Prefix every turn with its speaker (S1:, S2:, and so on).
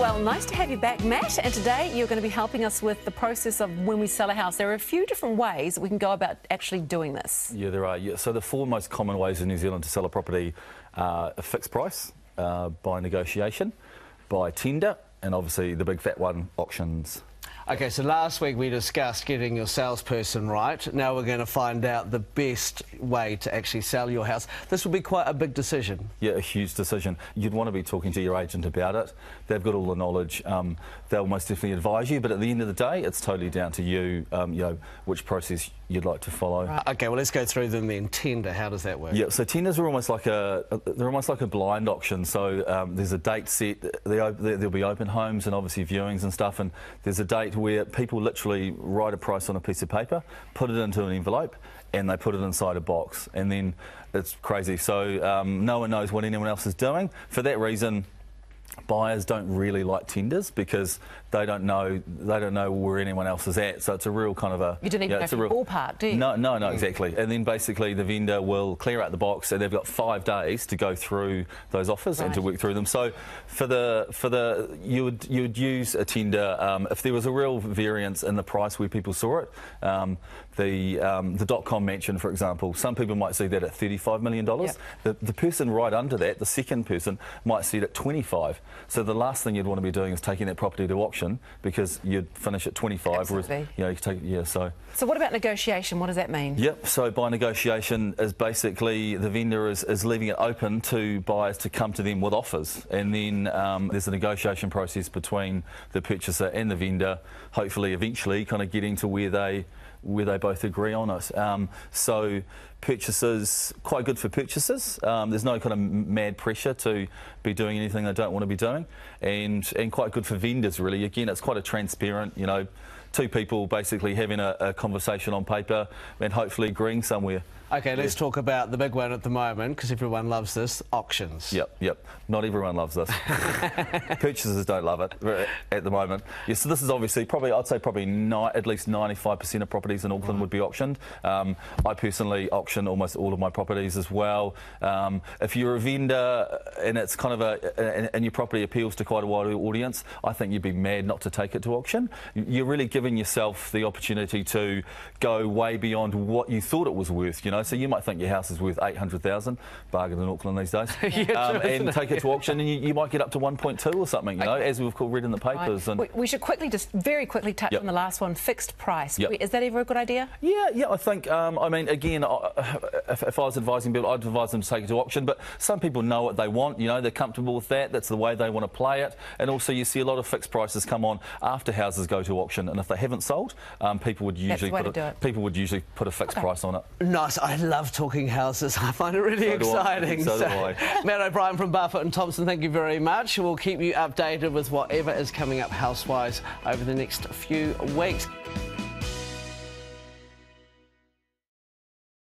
S1: Well, nice to have you back, Matt. And today you're going to be helping us with the process of when we sell a house. There are a few different ways that we can go about actually doing this.
S2: Yeah, there are. Yeah. So the four most common ways in New Zealand to sell a property are a fixed price, uh, by negotiation, by tender, and obviously the big fat one, auctions.
S3: Okay, so last week we discussed getting your salesperson right. Now we're going to find out the best way to actually sell your house. This will be quite a big decision.
S2: Yeah, a huge decision. You'd want to be talking to your agent about it. They've got all the knowledge. Um, they'll most definitely advise you, but at the end of the day, it's totally down to you. Um, you know which process you'd like to follow.
S3: Right. Okay, well let's go through them then. Tender, how does that work?
S2: Yeah, so tenders are almost like a they're almost like a blind auction. So um, there's a date set. There'll be open homes and obviously viewings and stuff, and there's a date where people literally write a price on a piece of paper, put it into an envelope, and they put it inside a box, and then it's crazy. So um, no one knows what anyone else is doing. For that reason, buyers don't really like tenders because they don't know they don't know where anyone else is at. So it's a real kind of a
S1: you don't even know real, ballpark, do you?
S2: No, no, no, exactly. And then basically the vendor will clear out the box, and they've got five days to go through those offers right. and to work through them. So for the for the you would you would use a tender um, if there was a real variance in the price where people saw it. Um, the um, the dot com mansion, for example, some people might see that at thirty five million dollars. Yep. The the person right under that, the second person, might see it at twenty five. So the last thing you'd want to be doing is taking that property to auction because you'd finish at 25.
S1: Absolutely.
S2: Whereas, you know, you take yeah. So.
S1: So what about negotiation? What does that mean?
S2: Yep. So by negotiation is basically the vendor is, is leaving it open to buyers to come to them with offers, and then um, there's a negotiation process between the purchaser and the vendor. Hopefully, eventually, kind of getting to where they where they both agree on it. Um, so purchasers, quite good for purchasers. Um, there's no kind of mad pressure to be doing anything they don't want to be doing, and and quite good for vendors really. Again, it's quite a transparent, you know, two people basically having a, a conversation on paper and hopefully agreeing somewhere.
S3: Okay, let's talk about the big one at the moment because everyone loves this auctions.
S2: Yep, yep. Not everyone loves this. Purchasers don't love it at the moment. Yeah, so this is obviously probably I'd say probably not, at least 95% of properties in Auckland right. would be auctioned. Um, I personally auction almost all of my properties as well. Um, if you're a vendor and it's kind of a and your property appeals to quite a wide audience, I think you'd be mad not to take it to auction. You're really giving yourself the opportunity to go way beyond what you thought it was worth. You know so you might think your house is worth 800,000, bargain in Auckland these days,
S3: yeah, um,
S2: and it? take it to auction and you, you, might get up to 1.2 or something, you know, as we've called read in the papers.
S1: Right. And we, should quickly, just very quickly touch yep. on the last one, fixed price.
S2: Yep.
S1: Is that ever a good idea?
S2: Yeah, yeah, I think, um, I mean, again, if, if, I was advising people, I'd advise them to take it to auction, but some people know what they want, you know, they're comfortable with that, that's the way they want to play it, and also you see a lot of fixed prices come on after houses go to auction, and if they haven't sold, um, people would usually put a, people would usually put a fixed okay. price on it.
S3: Nice, I love talking houses. I find it really
S2: so
S3: exciting.
S2: So, so
S3: Matt O'Brien from Barfoot and Thompson, thank you very much. We'll keep you updated with whatever is coming up housewise over the next few weeks.